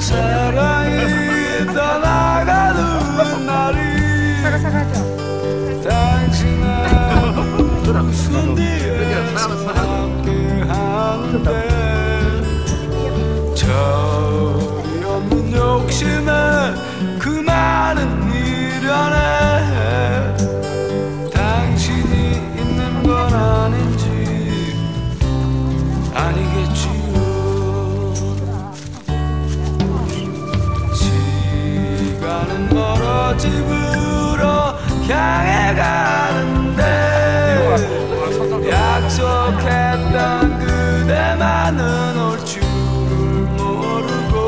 Sarayı 집으로 향해 가는데 약속했던 그대만은 올 줄을 모르고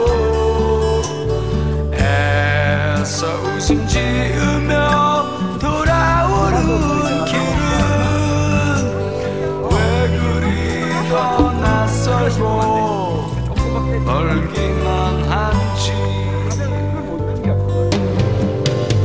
애써 웃음 지으며 돌아오는 길은 왜 그리 더 낯설고 멀기만 한지.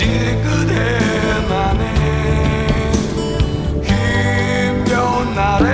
오직 그대만의 힘겨운 날에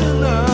listener.